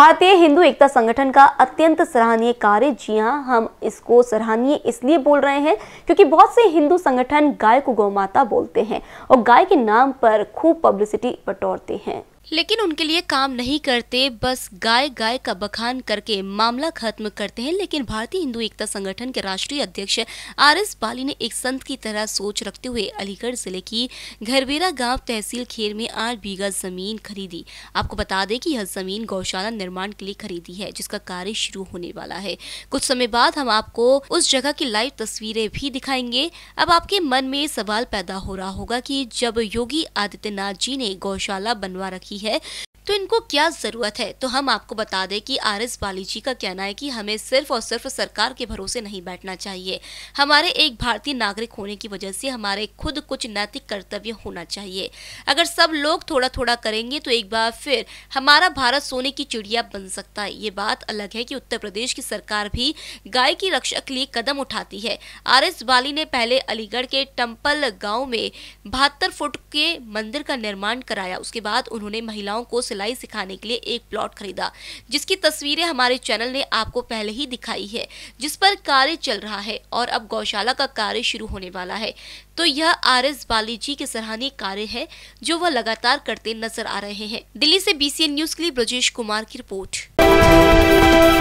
भारतीय हिंदू एकता संगठन का अत्यंत सराहनीय कार्य। जी हाँ हम इसको सराहनीय इसलिए बोल रहे हैं क्योंकि बहुत से हिंदू संगठन गाय को गौ माता बोलते हैं और गाय के नाम पर खूब पब्लिसिटी बटोरते हैं। लेकिन उनके लिए काम नहीं करते, बस गाय गाय का बखान करके मामला खत्म करते हैं। लेकिन भारतीय हिंदू एकता संगठन के राष्ट्रीय अध्यक्ष आर एस बाली ने एक संत की तरह सोच रखते हुए अलीगढ़ ज़िले की घरबेरा गाँव तहसील खेर में आठ बीघा ज़मीन खरीदी। आपको बता दें कि यह ज़मीन गौशाला निर्माण के लिए खरीदी है, जिसका कार्य शुरू होने वाला है। कुछ समय बाद हम आपको उस जगह की लाइव तस्वीरें भी दिखाएँगे। अब आपके मन में सवाल पैदा हो रहा होगा की जब योगी आदित्यनाथ जी ने गौशाला बनवा रखी है। तो इनको क्या ज़रूरत है? तो हम आपको बता दें कि आर एस बाली जी का कहना है कि हमें सिर्फ़ और सिर्फ़ सरकार के भरोसे नहीं बैठना चाहिए। हमारे एक भारतीय नागरिक होने की वजह से हमारे खुद कुछ नैतिक कर्तव्य होना चाहिए। अगर सब लोग थोड़ा थोड़ा करेंगे तो एक बार फिर हमारा भारत सोने की चिड़िया बन सकता है। ये बात अलग है कि उत्तर प्रदेश की सरकार भी गाय की रक्षा के लिए कदम उठाती है। आर एस बाली ने पहले अलीगढ़ के टम्पल गाँव में बहत्तर फुट के मंदिर का निर्माण कराया। उसके बाद उन्होंने महिलाओं को सिलाई सिखाने के लिए एक प्लॉट खरीदा, जिसकी तस्वीरें हमारे चैनल ने आपको पहले ही दिखाई है, जिस पर कार्य चल रहा है और अब गौशाला का कार्य शुरू होने वाला है। तो यह आर एस बाली जी के सराहनीय कार्य है, जो वह लगातार करते नज़र आ रहे हैं। दिल्ली से बीसीएन न्यूज़ के लिए ब्रजेश कुमार की रिपोर्ट।